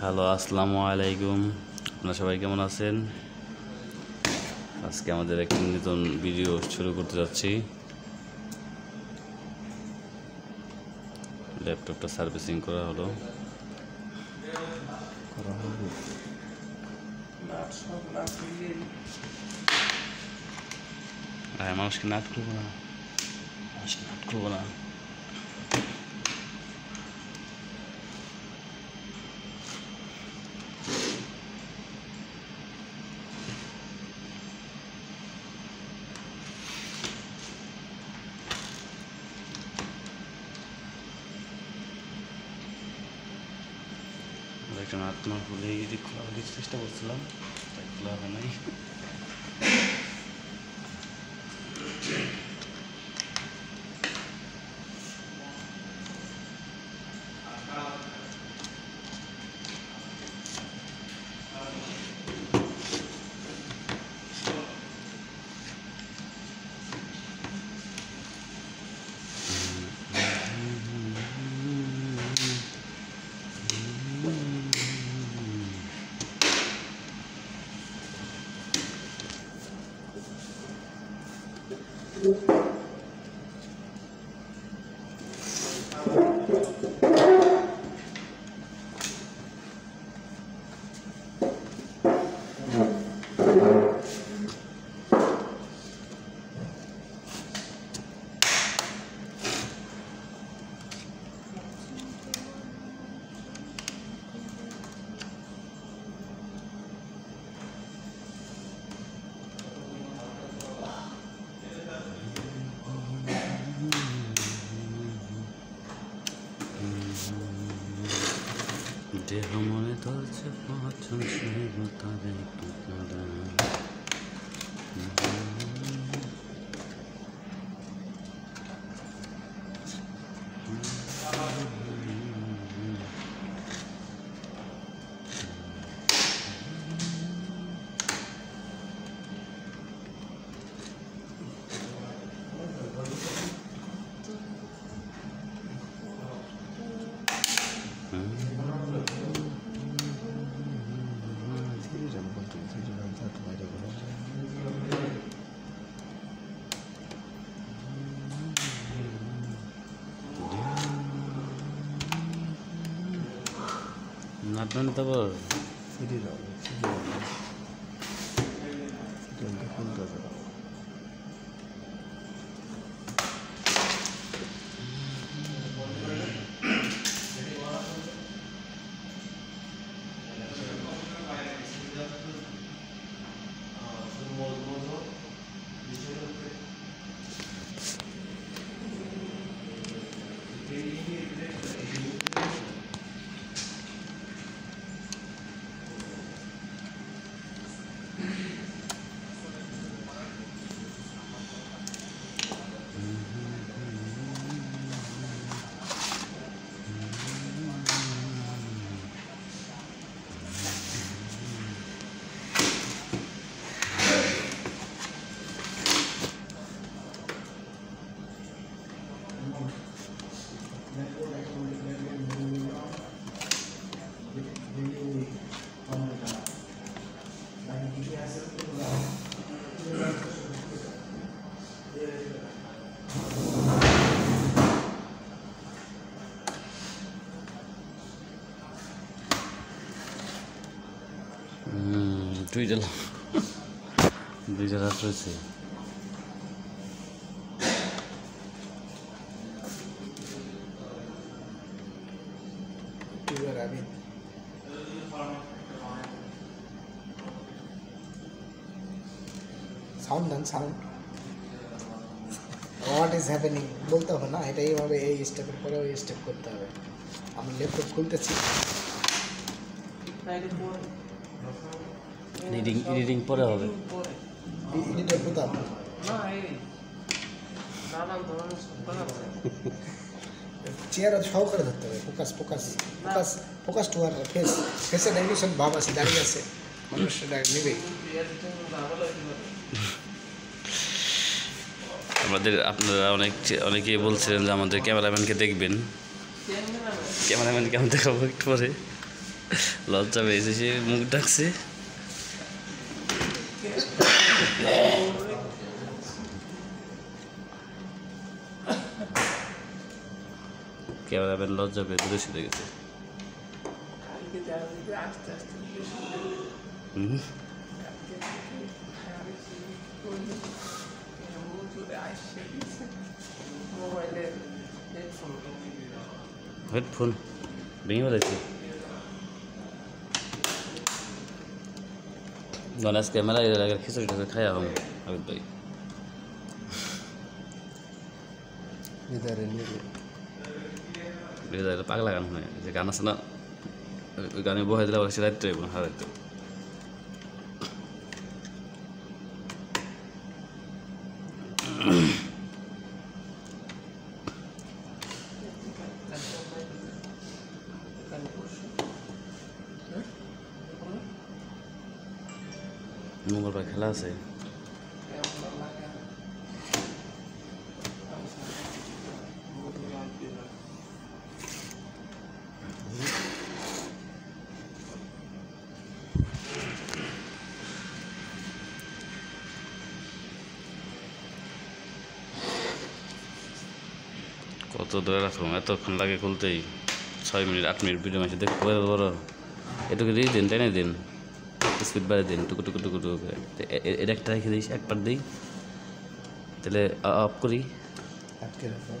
Hello, আসসালামু আলাইকুম। আপনারা সবাই কেমন আছেন? আজকে আমাদের একটি নতুন ভিডিও শুরু করতে যাচ্ছি। ল্যাপটপটা সার্ভিসিং করা হলো। মানুষকে নাট করব না। মানুষকে নাট করব না। না খুলে যদি খোলা চেষ্টা করছিলাম তাই খোলা হয় নাই। tudo. से बहुत खुशी बतावे नटन तब सिटिजहरू सिटिजहरू দুইটা দুইটা রাত রয়েছে। Sound then sound what is happening বলতে হবে না এটা এইভাবে এই স্টেপের পরে ওই স্টেপ করতে হবে। আমি ল্যাপটপ খুলতেছি। এডিটিং এডিটিং পরে হবে। চেয়ার সহকারে ধরতে হবে। Focus focus focus focus to R face ফেসে ডাইমেনশন ভাব আছে দাঁড়িয়ে আছে। মানুষ সেটা নেবে। আমাদের আপনারা অনেক অনেকেই বলছিলেন যে আমাদের ক্যামেরাম্যানকে দেখবেন। ক্যামেরাম্যান কেমন দেখাবো একটু পরে। লজ্জা পেয়েছে সে মুখ ডাকছে ক্যামেরাম্যান লজ্জা পেয়ে দূরে সরে গেছে। আমি মোবাইলের হেডফোন। হেডফোন? ভেঙে ফেলেছে? গণেশ ক্যামেরা এর আগে খিচুড়ি টাকে খাইয়া হম আবিদ ভাই। এটা পাগলা গান হয় যে গান আছে না ওই- ওই গানে বহাই দিলে আবার সে রাখতে হইব না হারাইতে মঙ্গলবার খেলা আছে কত ধরে রাখলাম এতক্ষণ লাগে খুলতেই। ছয় মিনিট, আট মিনিট ভিডিও মাসে দেখতে বড় বড় এটুকু দিয়ে দিন টেনে দিন। স্পিড বাড়ে দিন, টুকু টুকু টুকু টুকু করে। এটা একটা রেখে দিই একবার দিই। তাহলে অফ করি। আটকে রাখো।